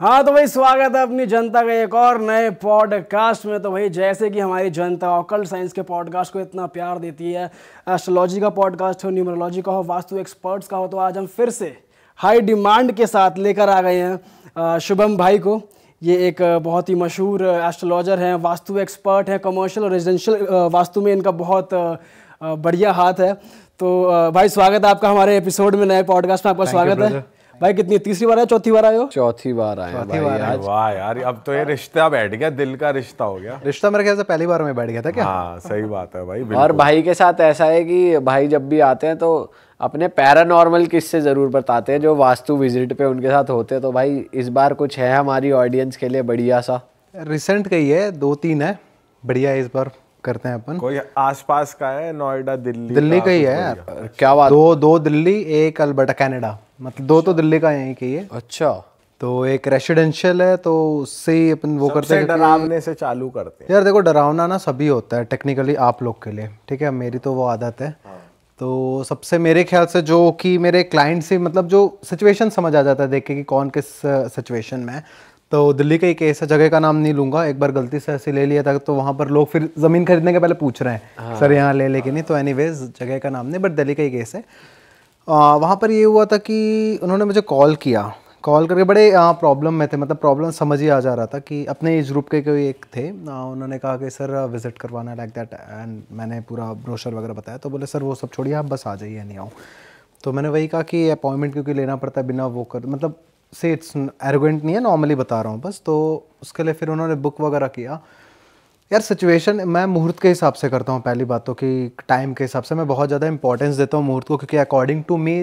हाँ तो भाई स्वागत है अपनी जनता का एक और नए पॉडकास्ट में। तो भाई जैसे कि हमारी जनता ऑकल्ट साइंस के पॉडकास्ट को इतना प्यार देती है एस्ट्रोलॉजी का पॉडकास्ट हो न्यूमरोलॉजी का हो वास्तु एक्सपर्ट्स का हो तो आज हम फिर से हाई डिमांड के साथ लेकर आ गए हैं शुभम भाई को। ये एक बहुत ही मशहूर एस्ट्रोलॉजर हैं वास्तु एक्सपर्ट हैं कमर्शियल और रेजिडेंशियल वास्तु में इनका बहुत बढ़िया हाथ है। तो भाई स्वागत है आपका हमारे एपिसोड में नए पॉडकास्ट में। आपका स्वागत है। भाई कितनी तीसरी बार है चौथी बार आए हो? चौथी बार आए चौथी बार आज वाह यार अब तो ये रिश्ता बैठ गया दिल का रिश्ता हो गया। रिश्ता मेरे ख्याल से पहली बार में बैठ गया था क्या? हाँ सही बात है भाई और भाई के साथ ऐसा है कि भाई जब भी आते हैं तो अपने पैरानॉर्मल किस्से ज़रूर बताते हैं जो वास्तु विज़िट पे उनके साथ होते हैं। तो भाई इस बार कुछ है हमारी ऑडियंस के लिए बढ़िया सा? रिसेंट का ही है दो तीन है। बढ़िया इस बार करते हैं अपन। कोई आसपास का है नोएडा दिल्ली दिल्ली का ही है यार। क्या बात। दो दो दिल्ली एक अल्बर्टा कनाडा। मतलब दो तो दिल्ली का यहीं की है। अच्छा। तो एक रेसिडेंशियल है तो उससे ही अपन वो करते हैं डरावने से चालू करते हैं। यार देखो डरावना ना सभी होता है टेक्निकली आप लोग के लिए। ठीक है मेरी तो वो आदत है। हाँ। तो सबसे मेरे ख्याल से जो कि मेरे क्लाइंट से मतलब जो सिचुएशन समझ आ जाता है देख के कि कौन किस सिचुएशन में है। तो दिल्ली का ही केस है जगह का नाम नहीं लूँगा एक बार गलती से ऐसे ले लिया था तो वहाँ पर लोग फिर ज़मीन खरीदने के पहले पूछ रहे हैं हाँ। सर यहाँ ले लेके नहीं। तो एनीवेज जगह का नाम नहीं बट दिल्ली का एक केस है वहाँ पर ये हुआ था कि उन्होंने मुझे कॉल किया। कॉल करके बड़े प्रॉब्लम में थे मतलब प्रॉब्लम समझ ही आ जा रहा था कि अपने एज ग्रुप के कोई एक थे। उन्होंने कहा कि, सर विज़िट करवाना लाइक दैट एंड मैंने पूरा ब्रोशर वगैरह बताया। तो बोले, सर, वो सब छोड़िए, आप बस आ जाइए, नहीं आऊँ तो मैंने वही कहा कि अपॉइंटमेंट क्योंकि लेना पड़ता है बिना वो कर मतलब से इट्स एरोगेंट नहीं है नॉर्मली बता रहा हूँ बस। तो उसके लिए फिर उन्होंने बुक वगैरह किया। यार सिचुएशन मैं मुहूर्त के हिसाब से करता हूँ पहली बात तो कि टाइम के हिसाब से मैं बहुत ज़्यादा इंपॉर्टेंस देता हूँ मुहूर्त को क्योंकि अकॉर्डिंग टू मी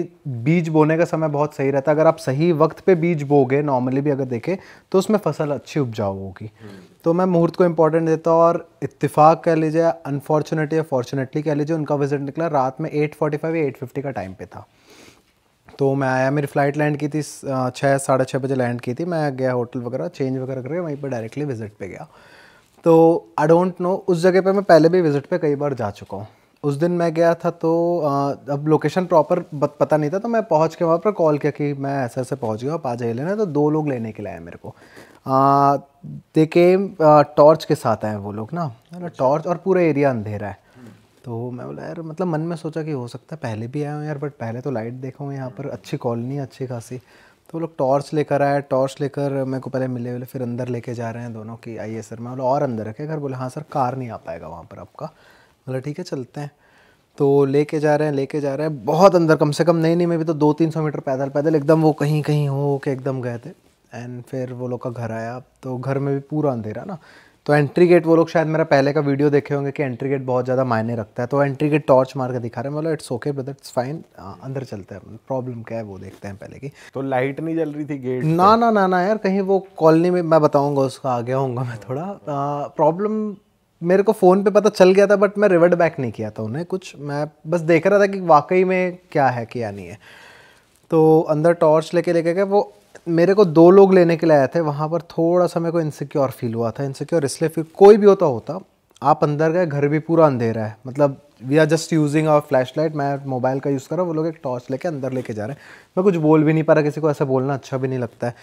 बीज बोने का समय बहुत सही रहता है। अगर आप सही वक्त पे बीज बोगे नॉर्मली भी अगर देखें तो उसमें फ़सल अच्छी उपजाऊ होगी। तो मैं मुहूर्त को इंपॉर्टेंट देता हूँ और इत्तेफाक कह लीजिए अनफॉर्चुनेटली या फॉर्चुनेटली कह लीजिए उनका विज़िट निकला रात में एट फोर्टी फाइव या एट फिफ्टी का टाइम पे था। तो मैं आया मेरी फ़्लाइट लैंड की थी छः साढ़े छः बजे लैंड की थी। मैं गया होटल वगैरह चेंज वगैरह करके वहीं पर डायरेक्टली विज़िट पे गया। तो आई डोंट नो उस जगह पे मैं पहले भी विज़िट पे कई बार जा चुका हूँ। उस दिन मैं गया था तो अब लोकेशन प्रॉपर पता नहीं था तो मैं पहुँच के वहाँ पर कॉल किया कि मैं ऐसे ऐसे पहुँच गया आप आ जाइए लेना। तो दो लोग लेने के लिए आए मेरे को। देखे टॉर्च के साथ आए वो लोग ना। टॉर्च और पूरा एरिया अंधेरा है। तो मैं बोला यार मतलब मन में सोचा कि हो सकता है पहले भी आया हूँ यार बट पहले तो लाइट देखा हूँ यहाँ पर अच्छी कॉलोनी अच्छी खासी। तो लोग टॉर्च लेकर आए, टॉर्च लेकर मेरे को पहले मिले बोले, फिर अंदर लेके जा रहे हैं दोनों की आइए सर। मैं बोला, और अंदर रखे? घर बोले हाँ सर, कार नहीं आ पाएगा वहाँ पर आपका। बोला, ठीक है, चलते हैं। तो लेके जा रहे हैं, लेके जा रहे हैं। बहुत अंदर, कम से कम नहीं नहीं, मैं भी तो दो तीन सौ मीटर पैदल पैदल एकदम वो कहीं कहीं हो के एकदम गए थे। एंड फिर वो लोग का घर आया। तो घर में भी पूरा अंधेरा ना। तो एंट्री गेट वो लोग शायद मेरा पहले का वीडियो देखे होंगे कि एंट्री गेट बहुत ज़्यादा मायने रखता है। तो एंट्री गेट टॉर्च मार के दिखा रहे हैं। बोला it's okay brother it's fine अंदर चलते हैं प्रॉब्लम क्या है वो देखते हैं पहले की। तो लाइट नहीं जल रही थी गेट ना ना ना ना यार कहीं वो कॉलोनी में मैं बताऊँगा उसका आगे होऊँगा मैं थोड़ा। प्रॉब्लम मेरे को फ़ोन पे पता चल गया था बट मैं रिवर्ट बैक नहीं किया था उन्हें कुछ। मैं बस देख रहा था कि वाकई में क्या है क्या नहीं है। तो अंदर टॉर्च लेके लेके गए वो मेरे को दो लोग लेने के लिए आए थे, वहाँ पर थोड़ा सा मेरे को इनसिक्योर फील हुआ था इनसिक्योर इसलिए फिर कोई भी होता होता, आप अंदर गए, घर भी पूरा अंधेरा है। मतलब we are just using our flash light मैं मोबाइल का यूज़ कर रहा हूँ, वो लोग एक टॉर्च लेके अंदर लेके जा रहे हैं। मैं कुछ बोल भी नहीं पा रहा, किसी को ऐसा बोलना अच्छा भी नहीं लगता है।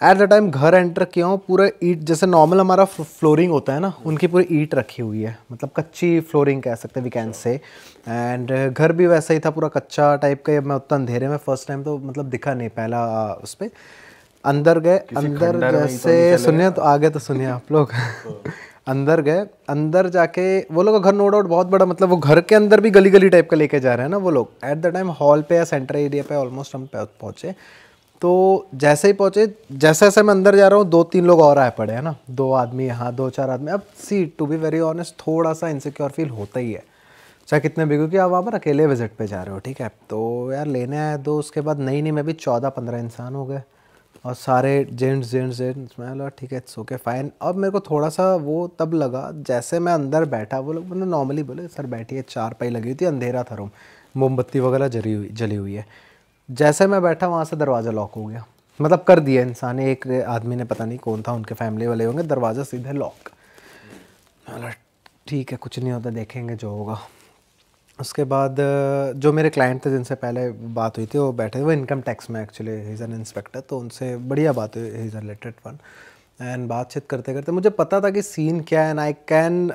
एट द टाइम घर एंटर किया हूँ, पूरा ईट जैसे नॉर्मल हमारा फ्लोरिंग होता है ना, उनकी पूरी ईट रखी हुई है। मतलब कच्ची फ्लोरिंग कह सकते हैं वी कैन से एंड घर भी वैसा ही था, पूरा कच्चा टाइप का, मैं उतना अंधेरे में फ़र्स्ट टाइम तो मतलब दिखा नहीं, पहला उस पर अंदर गए अंदर जैसे तो सुनिए तो आगे तो सुनिए आप लोग। अंदर गए अंदर जाके वो लोग का घर नो डाउट बहुत बड़ा मतलब वो घर के अंदर भी गली गली टाइप का लेके जा रहे हैं ना वो लोग। एट द टाइम हॉल पे या सेंटर एरिया पे ऑलमोस्ट हम पहुँचे। तो जैसे ही पहुँचे जैसे जैसे मैं अंदर जा रहा हूँ दो तीन लोग और आए पड़े हैं ना। दो आदमी यहाँ दो चार आदमी। अब see to be very honest थोड़ा सा इनसिक्योर फील होता ही है। चाहे कितने भी क्योंकि आप वहाँ पर अकेले विज़िट पे जा रहे हो ठीक है? तो यार लेने आए दो उसके बाद नहीं नहीं मैं भी चौदह पंद्रह इंसान हो गए। और सारे जेंट्स जेंट्स जेंट्स, मैं बोला, ठीक है इट्स ओके फाइन अब मेरे को थोड़ा सा वो तब लगा जैसे मैं अंदर बैठा, वो लोग मतलब नॉर्मली बोले, सर, बैठिए, चार पाई लगी हुई थी, अंधेरा था रूम मोमबत्ती वगैरह जली हुई जली हुई है। जैसे मैं बैठा, वहाँ से दरवाज़ा लॉक हो गया। मतलब कर दिया इंसान ने, एक आदमी ने, पता नहीं कौन था, उनके फैमिली वाले होंगे, दरवाज़ा सीधे लॉक ठीक है, कुछ नहीं होता, देखेंगे जो होगा। उसके बाद जो मेरे क्लाइंट थे जिनसे पहले बात हुई थी वो बैठे वो इनकम टैक्स में एक्चुअली इज़ एन इंस्पेक्टर तो उनसे बढ़िया बात हुई इज़ रिलेटेड वन एंड बातचीत करते करते मुझे पता था कि सीन क्या है एंड आई कैन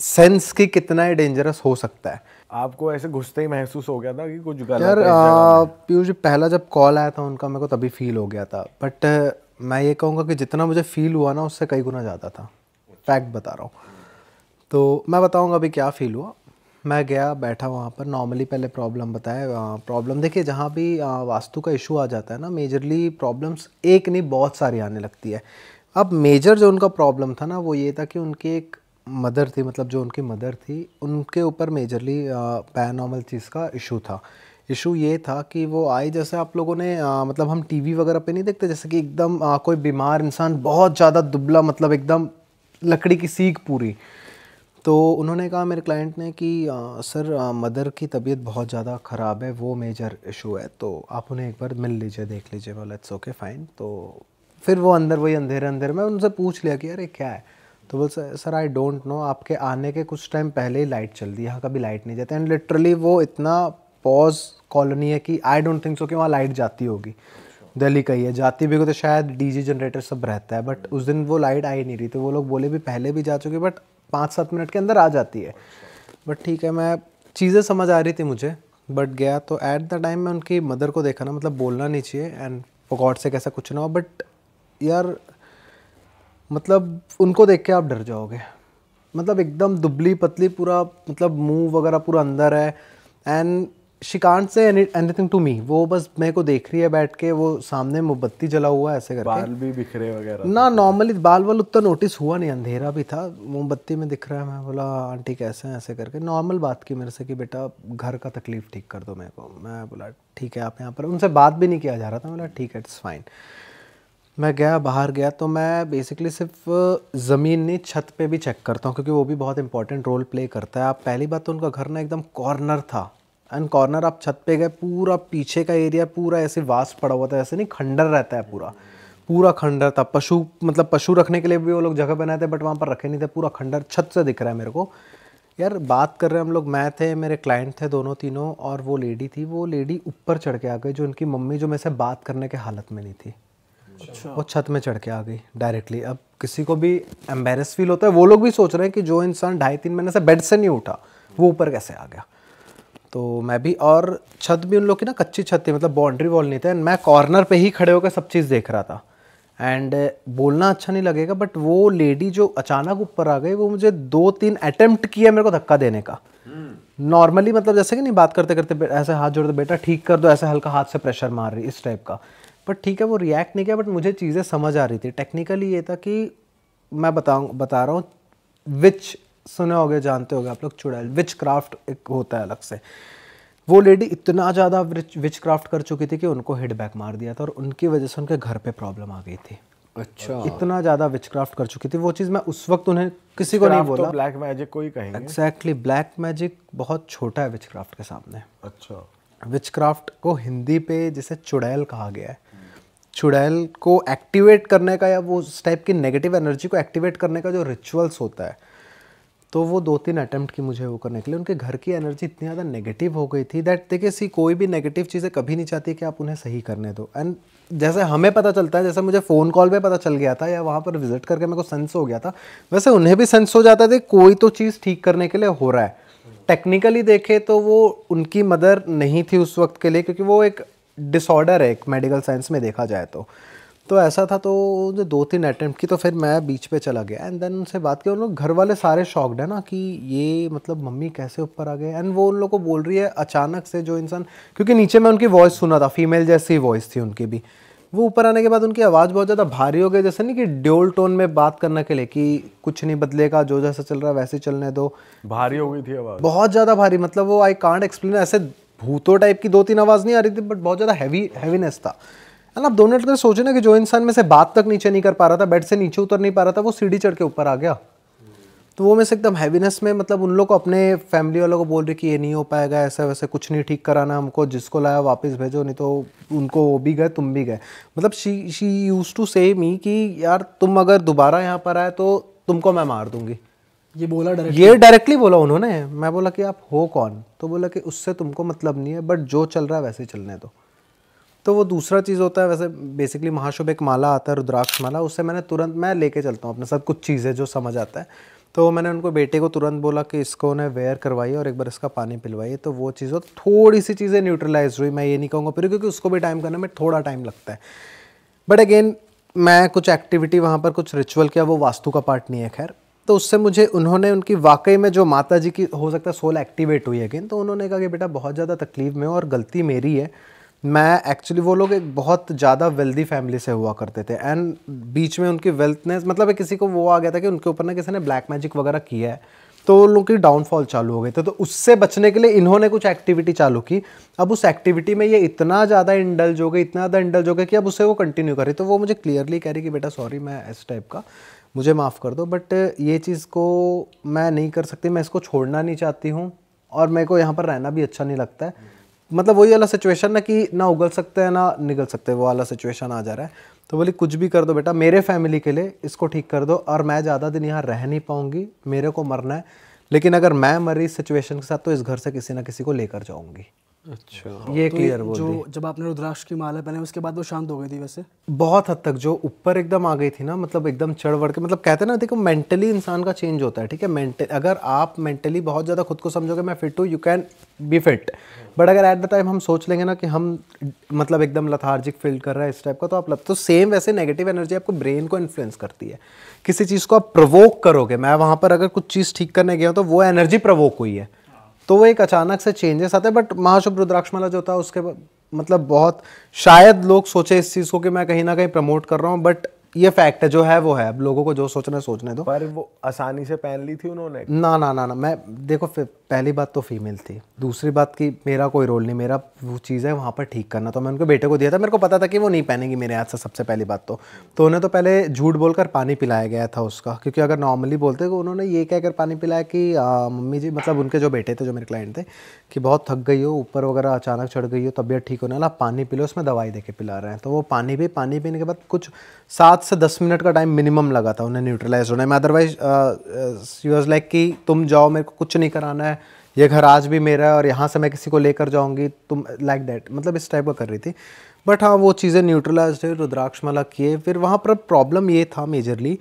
सेंस कि कितना ही डेंजरस हो सकता है। आपको ऐसे घुसते ही महसूस हो गया था कि कुछ गलत यार? पीयूष पहला जब कॉल आया था उनका मेरे को तभी फील हो गया था। बट मैं ये कहूँगा कि जितना मुझे फील हुआ ना उससे कई गुना ज़्यादा था। फैक्ट बता रहा हूँ। तो मैं बताऊँगा अभी क्या फील हुआ। मैं गया बैठा वहाँ पर। नॉर्मली पहले प्रॉब्लम बताया। प्रॉब्लम देखिए जहाँ भी वास्तु का इशू आ जाता है ना मेजरली प्रॉब्लम्स एक नहीं बहुत सारी आने लगती है। अब मेजर जो उनका प्रॉब्लम था ना वो ये था कि उनकी एक मदर थी मतलब जो उनकी मदर थी उनके ऊपर मेजरली पैरानॉर्मल चीज़ का इशू था। इशू ये था कि वो आई जैसे आप लोगों ने अ, मतलब हम टीवी वगैरह पे नहीं देखते जैसे कि एकदम अ, कोई बीमार इंसान बहुत ज़्यादा दुबला मतलब एकदम लकड़ी की सीख पूरी। तो उन्होंने कहा मेरे क्लाइंट ने कि सर मदर की तबीयत बहुत ज़्यादा ख़राब है, वो मेजर इशू है तो आप उन्हें एक बार मिल लीजिए, देख लीजिए बोला इट्स ओके फाइन तो फिर वो अंदर, वही अंधेरे अंधेरे में उनसे पूछ लिया कि, अरे, क्या है? तो बोल, सर आई डोंट नो आपके आने के कुछ टाइम पहले ही लाइट चल दी यहाँ कभी लाइट नहीं जाती. एंड लिटरली वो इतना पॉज कॉलोनी है कि आई डोंट थिंक सो कि वहाँ लाइट जाती होगी। दिल्ली का ही है, जाती भी तो शायद डीजी जनरेटर सब रहता है बट उस दिन वो लाइट आई नहीं रही तो वो लोग बोले भी पहले भी जा चुके बट पाँच सात मिनट के अंदर आ जाती है। बट ठीक है, मैं चीज़ें समझ आ रही थी मुझे, बट गया तो ऐट द टाइम मैं उनकी मदर को देखा ना मतलब बोलना नहीं चाहिए एंड पकौड़ से कैसा कुछ ना हो बट यार मतलब उनको देख के आप डर जाओगे। मतलब एकदम दुबली पतली पूरा मतलब मुँह वगैरह पूरा अंदर है एंड शिकांत से एनीथिंग टू मी वो बस मेरे को देख रही है बैठ के वो सामने मोमबत्ती जला हुआ है ऐसे करके। बाल भी बिखरे वगैरह। ना नॉर्मली बाल वाल उतना नोटिस हुआ नहीं अंधेरा भी था। मोमबत्ती में दिख रहा है मैं बोला आंटी कैसे हैं? ऐसे करके। नॉर्मल बात की मेरे से कि बेटा घर का तकलीफ़ ठीक कर दो मेरे को। मैं बोला ठीक है आप यहाँ पर उनसे बात भी नहीं किया जा रहा था। बोला ठीक है इट्स फाइन मैं गया बाहर गया तो मैं बेसिकली सिर्फ़ ज़मीन नहीं छत पे भी चेक करता हूँ क्योंकि वो भी बहुत इंपॉर्टेंट रोल प्ले करता है। आप पहली बात तो उनका घर ना एकदम कॉर्नर था। एंड कॉर्नर आप छत पे गए पूरा पीछे का एरिया पूरा ऐसे वास पड़ा हुआ था ऐसे नहीं खंडर रहता है पूरा। पूरा खंडर था पशु मतलब पशु रखने के लिए भी वो लोग जगह बनाए थे बट वहाँ पर रखे नहीं थे पूरा खंडर छत से दिख रहा है मेरे को। यार बात कर रहे हैं हम लोग मैं थे मेरे क्लाइंट थे दोनों तीनों और वो लेडी थी वो लेडी ऊपर चढ़ के आ गई जो उनकी मम्मी जो मेरे से बात करने के हालत में नहीं थी। वो छत में चढ़ के आ गई डायरेक्टली अब किसी को भी एम्बेरस फील होता है वो लोग भी सोच रहे हैं कि जो इंसान ढाई तीन महीने से बेड से नहीं उठा वो ऊपर कैसे आ गया। तो मैं भी और छत भी उन लोग की ना कच्ची छत थी मतलब बाउंड्री वॉल नहीं था एंड मैं कॉर्नर पे ही खड़े होकर सब चीज़ देख रहा था। एंड बोलना अच्छा नहीं लगेगा बट वो लेडी जो अचानक ऊपर आ गई वो मुझे दो तीन अटेम्प्ट किया मेरे को धक्का देने का। नॉर्मली मतलब जैसे कि नहीं बात करते करते ऐसे हाथ जोड़ते बेटा ठीक कर दो ऐसे हल्का हाथ से प्रेशर मार रही इस टाइप का। बट ठीक है वो रिएक्ट नहीं किया बट मुझे चीज़ें समझ आ रही थी। टेक्निकली ये था कि मैं बताऊँ बता रहा हूँ विच सुने होगे जानते होगे आप लोग चुड़ैल विच क्राफ्ट एक होता है अलग से। वो लेडी इतना ज़्यादा विच क्राफ्ट कर चुकी थी कि उनको हेड बैक मार दिया था और उनकी वजह से उनके घर पे प्रॉब्लम आ गई थी। अच्छा। इतना ज़्यादा विच क्राफ्ट कर चुकी थी वो चीज़ मैं उस वक्त उन्हें किसी को नहीं बोला तो ब्लैक मैजिक को ही कहेंगे एग्जैक्टली ब्लैक मैजिक बहुत छोटा है विच क्राफ्ट के सामने। अच्छा। विच क्राफ्ट को हिंदी पे जिसे चुड़ैल कहा गया है चुड़ैल को एक्टिवेट करने का या वो उस टाइप की नेगेटिव एनर्जी को एक्टिवेट करने का जो रिचुअल्स होता है तो वो दो तीन अटैम्प्ट की मुझे वो करने के लिए, उनके घर की एनर्जी इतनी ज़्यादा नेगेटिव हो गई थी दैट देखिए सी कोई भी नेगेटिव चीज़ें कभी नहीं चाहती कि आप उन्हें सही करने दो। एंड जैसे हमें पता चलता है, जैसे मुझे फ़ोन कॉल पे पता चल गया था या वहाँ पर विज़िट करके मेरे को सेंस हो गया था, वैसे उन्हें भी सेंस हो जाता था कोई तो चीज़ ठीक करने के लिए हो रहा है। टेक्निकली देखे तो वो उनकी मदर नहीं थी उस वक्त के लिए, क्योंकि वो एक डिसऑर्डर है, एक मेडिकल साइंस में देखा जाए तो। तो ऐसा था तो जो दो तीन अटेम्प्ट की तो फिर मैं बीच पे चला गया। एंड देन उनसे बात की उन लोग घर वाले सारे शॉक्ड है ना कि ये मतलब मम्मी कैसे ऊपर आ गए। एंड वो उन लोग को बोल रही है अचानक से जो इंसान क्योंकि नीचे मैं उनकी वॉइस सुना था फीमेल जैसी वॉइस थी उनकी भी। वो ऊपर आने के बाद उनकी आवाज़ बहुत ज़्यादा भारी हो गई जैसे नहीं कि ड्योल टोन में बात करने के लिए कि कुछ नहीं बदलेगा जो जैसा चल रहा है वैसे चलने दो। भारी हो गई थी आवाज़। बहुत ज़्यादा भारी मतलब वो आई कांट एक्सप्लेन ऐसे भूतों टाइप की दो तीन आवाज़ नहीं आ रही थी बट बहुत ज़्यादा हैवी हैवीनेस था। है ना आप दो मिनट में सोचे ना कि जो इंसान में से बात तक नीचे नहीं कर पा रहा था बेड से नीचे उतर नहीं पा रहा था वो सीढ़ी चढ़ के ऊपर आ गया। तो वो में से एकदम हैवीनेस में मतलब उन लोग को अपने फैमिली वालों को बोल रहे कि ये नहीं हो पाएगा ऐसा वैसे कुछ नहीं ठीक कराना हमको जिसको लाया वापस भेजो नहीं तो उनको वो भी गए तुम भी गए। मतलब शी शी यूज़ टू से मी कि यार तुम अगर दोबारा यहाँ पर आए तो तुमको मैं मार दूँगी। ये बोला डायरेक्ट ये डायरेक्टली बोला उन्होंने। मैं बोला कि आप हो कौन? तो बोला कि उससे तुमको मतलब नहीं है बट जो चल रहा है वैसे चलने दो। तो वो दूसरा चीज़ होता है, वैसे बेसिकली महाशुभ एक माला आता है, रुद्राक्ष माला उससे मैंने तुरंत, मैं लेके चलता हूँ अपने साथ, कुछ चीज़ें जो समझ आता है। तो मैंने उनको बेटे को तुरंत बोला कि इसको उन्हें वेयर करवाइए और एक बार इसका पानी पिलवाइए। तो वो चीज़ हो थोड़ी सी चीज़ें न्यूट्रलाइज हुई, मैं ये नहीं कहूँगा फिर, क्योंकि उसको भी टाइम करने में थोड़ा टाइम लगता है। बट अगेन मैं कुछ एक्टिविटी वहाँ पर, कुछ रिचुअल किया, वो वास्तु का पार्ट नहीं है, खैर। तो उससे मुझे, उन्होंने उनकी वाकई में जो माता जी की, हो सकता है सोल एक्टिवेट हुई अगेन तो उन्होंने कहा कि बेटा, बहुत ज़्यादा तकलीफ़ में हो और गलती मेरी है। मैं एक्चुअली वो लोग एक बहुत ज़्यादा वेल्दी फैमिली से हुआ करते थे एंड बीच में उनकी वेल्थनेस मतलब किसी को वो आ गया था कि उनके ऊपर ना किसी ने ब्लैक मैजिक वगैरह किया है तो उन लोगों की डाउनफॉल चालू हो गए थे। तो उससे बचने के लिए इन्होंने कुछ एक्टिविटी चालू की। अब उस एक्टिविटी में ये इतना ज़्यादा इंडल्ज हो गए, इतना ज़्यादा इंडल्ज हो गए कि अब उसे वो कंटिन्यू करे तो वो मुझे क्लियरली कह रही कि, बेटा सॉरी मैं इस टाइप का, मुझे माफ़ कर दो बट ये चीज़ को मैं नहीं कर सकती, मैं इसको छोड़ना नहीं चाहती हूँ और मेरे को यहाँ पर रहना भी अच्छा नहीं लगता है। मतलब वही वाला सिचुएशन ना कि ना उगल सकते हैं, ना निकल सकते हैं, वो वाला सिचुएशन आ जा रहा है। तो बोली, कुछ भी कर दो बेटा, मेरे फैमिली के लिए इसको ठीक कर दो और मैं ज़्यादा दिन यहाँ रह नहीं पाऊँगी, मेरे को मरना है। लेकिन अगर मैं मरी सिचुएशन के साथ तो इस घर से किसी ना किसी को लेकर जाऊँगी। अच्छा। ये तो क्लियर बोल जो जब आपने रुद्राक्ष की माला पहने उसके बाद वो शांत हो गई थी वैसे? बहुत हद तक जो ऊपर एकदम आ गई थी ना मतलब एकदम चढ़ के मतलब कहते हैं ना देखो मेंटली इंसान का चेंज होता है ठीक है? मेंटल अगर आप मेंटली बहुत ज़्यादा खुद को समझोगे मैं फिट हूँ you can be fit but अगर एट द टाइम हम सोच लेंगे ना कि हम मतलब एकदम लथार्जिक फील कर रहा है इस टाइप का तो आप तो सेम वैसे नेगेटिव एनर्जी आपको ब्रेन को इन्फ्लुएंस करती है। किसी चीज़ को आप प्रवोक करोगे मैं वहाँ पर अगर कुछ चीज़ ठीक करने गया हूँ तो वो एनर्जी प्रवोक हुई है। तो वो एक अचानक से चेंजेस आते हैं बट महाशुभ रुद्राक्षमाला जो होता है उसके मतलब बहुत, शायद लोग सोचे इस चीज़ को कि मैं कहीं ना कहीं प्रमोट कर रहा हूँ बट ये फैक्ट है जो है वो है। अब लोगों को जो सोचना है सोचने दो। पर वो आसानी से पहन ली थी उन्होंने। ना ना ना ना। मैं देखो पहली बात तो फीमेल थी। दूसरी बात की मेरा कोई रोल नहीं मेरा वो चीज़ है वहाँ पर ठीक करना। तो मैं उनके बेटे को दिया था मेरे को पता था कि वो नहीं पहनेगी मेरे हाथ से सबसे पहली बात तो। तो उन्हें तो पहले झूठ बोलकर पानी पिलाया गया था उसका क्योंकि अगर नॉर्मली बोलते तो उन्होंने ये कहकर पानी पिलाया कि मम्मी जी मतलब उनके जो बेटे थे जो मेरे क्लाइंट थे कि बहुत थक गई हो ऊपर वगैरह अचानक चढ़ गई हो तबीयत ठीक होने वाला पानी पिलो उसमें दवाई दे पिला रहे हैं। तो वो पानी भी पानी पीने के बाद कुछ सात से दस मिनट का टाइम मिनिमम लगा था उन्हें न्यूट्रलाइज होने में अदरवाइज़ यूज़ लाइक कि तुम जाओ, मेरे को कुछ नहीं कराना है। ये घर आज भी मेरा है और यहाँ से मैं किसी को लेकर जाऊँगी। तुम लाइक like दैट मतलब इस टाइप का कर रही थी। बट हाँ वो चीज़ें न्यूट्रलाइज थे रुद्राक्षमाला किए। फिर वहाँ पर प्रॉब्लम ये था majorly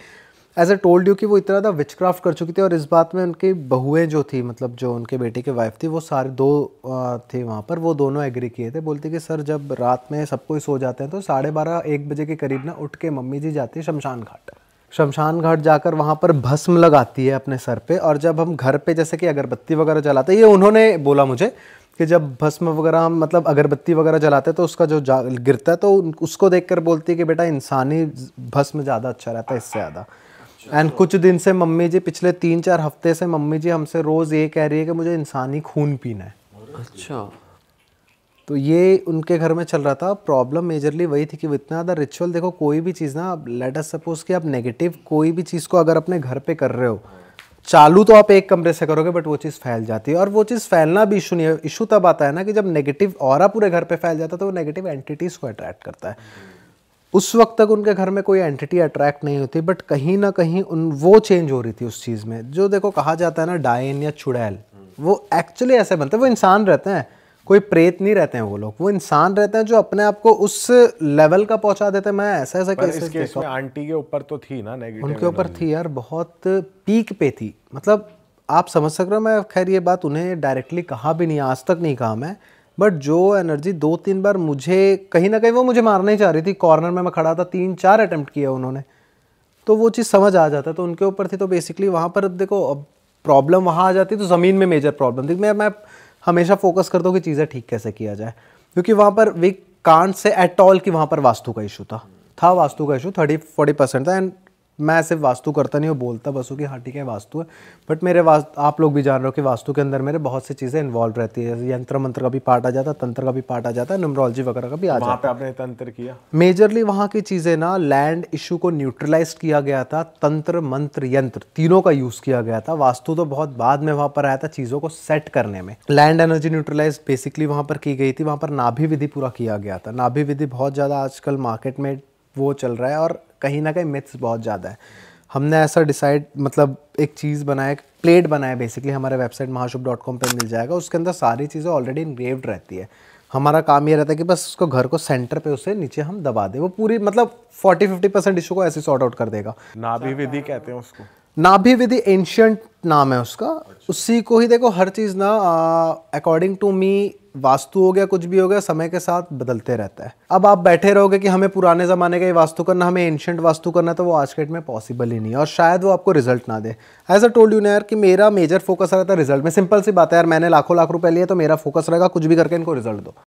as I told you कि वो इतना ज़्यादा विचक्राफ्ट कर चुकी थी और इस बात में उनकी बहुएँ जो थी मतलब जो उनके बेटे की वाइफ थी, वो सारे दो थे वहाँ पर, वो दोनों एग्री किए थे। बोलते कि, सर, जब रात में सब कोई सो जाते हैं तो साढ़े बारह, एक बजे के करीब ना उठ के मम्मी जी जाती है शमशान घाट। शमशान घाट जाकर वहाँ पर भस्म लगाती है अपने सर पे और जब हम घर पे, जैसे कि अगरबत्ती वगैरह जलाते ये उन्होंने बोला मुझे कि जब भस्म वगैरह हम मतलब अगरबत्ती वगैरह जलाते तो उसका जो गिरता है तो उसको देख कर बोलती है कि बेटा इंसानी भस्म ज़्यादा अच्छा रहता है, इससे ज़्यादा। एंड कुछ दिन से मम्मी जी पिछले तीन चार हफ़्ते से मम्मी जी हमसे रोज़ ये कह रही है कि मुझे इंसानी खून पीना है। अच्छा। तो ये उनके घर में चल रहा था। प्रॉब्लम मेजरली वही थी कि इतना ज़्यादा रिचुअल देखो कोई भी चीज़ ना लेट अस सपोज़ कि आप नेगेटिव कोई भी चीज़ को अगर अपने घर पे कर रहे हो चालू तो आप एक कमरे से करोगे बट वो चीज़ फैल जाती है। और वो चीज़ फैलना भी इशू नहीं है। इशू तब आता है ना कि जब नेगेटिव और पूरे घर पे फैल जाता है तो वो नेगेटिव एंटिटीज़ को अट्रैक्ट करता है। उस वक्त तक उनके घर में कोई एंटिटी अट्रैक्ट नहीं होती बट कहीं ना कहीं उन वो चेंज हो रही थी उस चीज़ में। जो देखो कहा जाता है ना डायन या चुड़ैल वो एक्चुअली ऐसे बनते हैं। वो इंसान रहते हैं कोई प्रेत नहीं रहते हैं वो लोग। वो इंसान रहते हैं जो अपने आप को उस लेवल का पहुँचा देते हैं। मैं ऐसा ऐसा पर इस केस में आंटी के ऊपर तो थी ना नेगेटिव उनके ऊपर थी यार बहुत पीक पे थी। मतलब आप समझ सक रहे हो मैं खैर ये बात उन्हें डायरेक्टली कहा भी नहीं आज तक नहीं कहा मैं। बट जो एनर्जी दो तीन बार मुझे, कहीं ना कहीं वो मुझे मारना ही चाह रही थी। कॉर्नर में मैं खड़ा था, तीन चार अटैम्प्ट किया उन्होंने। तो वो चीज़ समझ आ जाता तो उनके ऊपर थी तो बेसिकली वहाँ पर देखो, अब प्रॉब्लम वहाँ आ जाती तो ज़मीन में मेजर प्रॉब्लम थी। मैं मैं हमेशा फोकस करता हूँ कि चीज़ें ठीक कैसे किया जाए। क्योंकि वहाँ पर we can't say at all कि वहाँ पर वास्तु का इशू था। था वास्तु का इशू थर्टी फोर्टी परसेंट था। एंड मैं सिर्फ़ वास्तु करता नहीं हूँ बोलता बस हूँ कि हाँ ठीक है वास्तु है। बट मेरे वास्तु आप लोग भी जान रहे हो कि वास्तु के अंदर मेरे बहुत सी चीज़ें इन्वॉल्व रहती है। यंत्र मंत्र का भी पार्ट आ जाता है तंत्र का भी पार्ट आ जाता है न्यूमरोलॉजी वगैरह का भी आ जाता। पे आपने तंत्र किया? मेजरली वहाँ की चीज़ें ना लैंड इशू को न्यूट्रलाइज किया गया था तंत्र मंत्र यंत्र तीनों का यूज़ किया गया था। वास्तु तो बहुत बाद में वहाँ पर आया था चीज़ों को सेट करने में। लैंड एनर्जी न्यूट्रलाइज बेसिकली वहाँ पर की गई थी वहाँ पर नाभि विधि पूरा किया गया था। नाभि विधि बहुत ज़्यादा आजकल मार्केट में वो चल रहा है और कहीं ना कहीं मिथ्स बहुत ज़्यादा है। हमने ऐसा डिसाइड मतलब एक चीज़ बनाया, एक प्लेट बनाया बेसिकली हमारे वेबसाइट महाशुभ डॉट कॉम पर मिल जाएगा। उसके अंदर सारी चीज़ें ऑलरेडी इनग्रेव्ड रहती है। हमारा काम ये रहता है कि बस उसको घर को सेंटर पे उसे नीचे हम दबा दें। वो पूरी मतलब 40 50 परसेंट इशू को ऐसे सॉर्ट आउट कर देगा। नाभि विधि कहते हैं उसको। नाभि विधि एंशियंट नाम है उसका। उसी को ही देखो हर चीज़ ना अकॉर्डिंग टू मी वास्तु हो गया कुछ भी हो गया समय के साथ बदलते रहता है। अब आप बैठे रहोगे कि हमें पुराने ज़माने का ही वास्तु करना हमें एंशियंट वास्तु करना तो वो आज के डेट में पॉसिबल ही नहीं है। और शायद वो आपको रिज़ल्ट ना दे। एज अ टोल्ड यू यार कि मेरा मेजर फोकस रहता है रिज़ल्ट में। सिंपल सी बात है यार मैंने लाखों लाख रुपए लिए तो मेरा फोकस रहेगा कुछ भी करके इनको रिज़ल्ट दो।